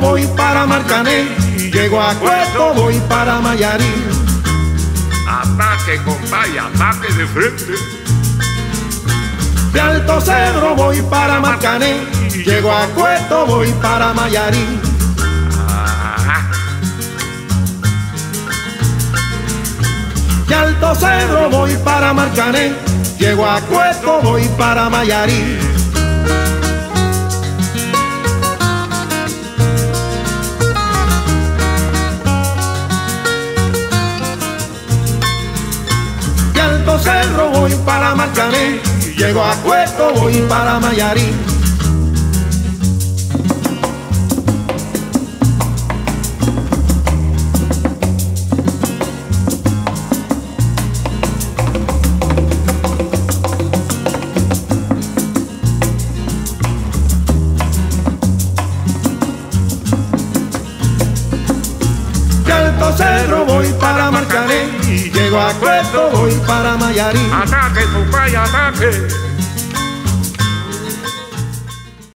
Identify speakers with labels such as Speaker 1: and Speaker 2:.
Speaker 1: Voy para Marcané, llego a Cueto voy para Mayarí.
Speaker 2: Ataque, compadre, ataque de frente.
Speaker 1: De Alto Cedro voy para Marcané, llego a Cueto voy para Mayarí. De Alto Cedro voy para Marcané, llego a Cueto voy para Mayarí. Voy para Marcané, llego a Cueto voy para Mayarí. Cerro voy para Marcané, llego a Cueto voy para Mayarí.
Speaker 2: Ataque, compadre, ataque.